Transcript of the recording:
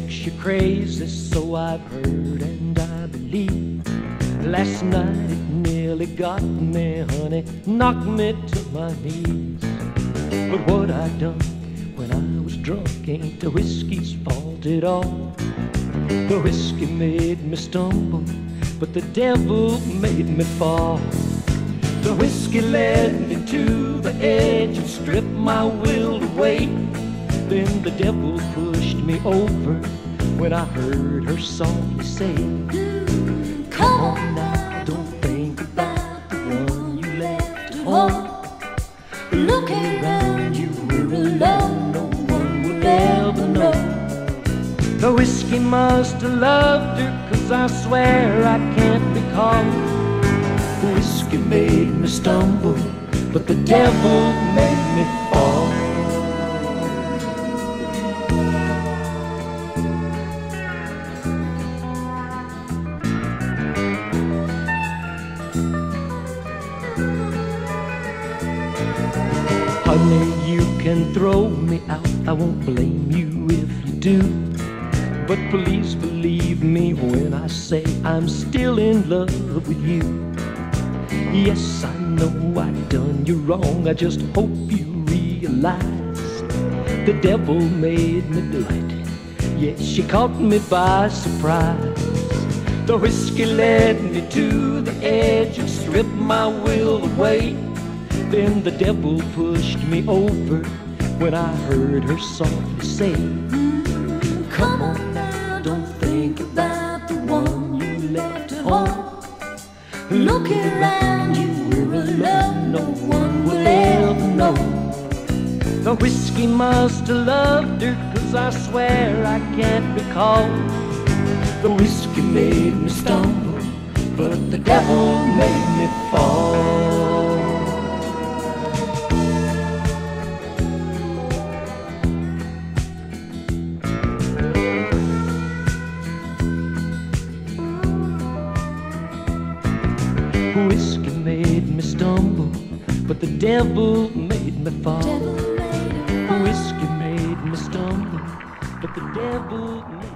makes you crazy, so I've heard and I believe. Last night it nearly got me, honey, knocked me to my knees. But what I done when I was drunk ain't the whiskey's fault at all. The whiskey made me stumble, but the devil made me fall. The whiskey led me to the edge and stripped my will away. Then the devil pushed me over when I heard her softly say, Come on now, don't think about the one you left at home. Look around you, we're alone, no one will ever know. The whiskey must have loved her, cause I swear I can't recall. The whiskey made me stumble, but the devil made me Honey, you can throw me out, I won't blame you if you do. But please believe me when I say I'm still in love with you. Yes, I know I've done you wrong, I just hope you realize the devil made me do it. Yes, she caught me by surprise. The whiskey led me to the edge and stripped my will away. Then the devil pushed me over when I heard her softly say, Come on now, don't think about the one you left at home. Look around you, we're alone, no one will ever know. The whiskey must have loved her, cause I swear I can't recall. The whiskey made me stumble, but the devil made me fall. But the devil made me fall. Whiskey made me stumble, but the devil made